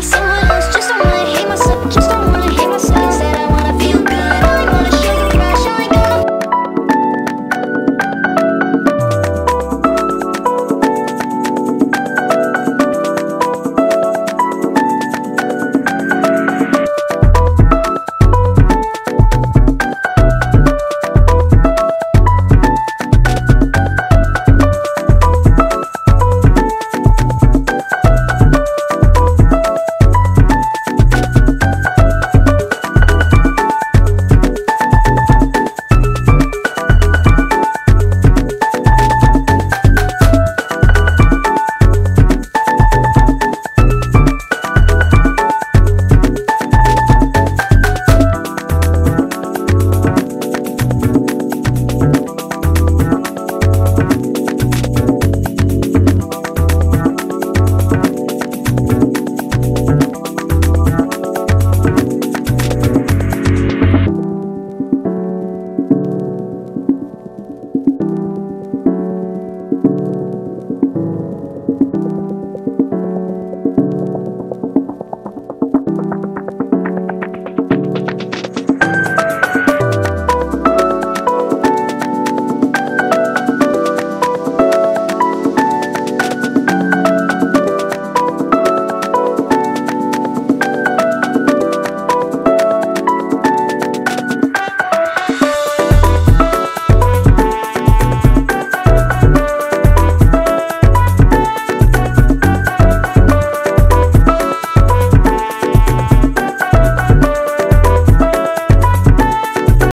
be so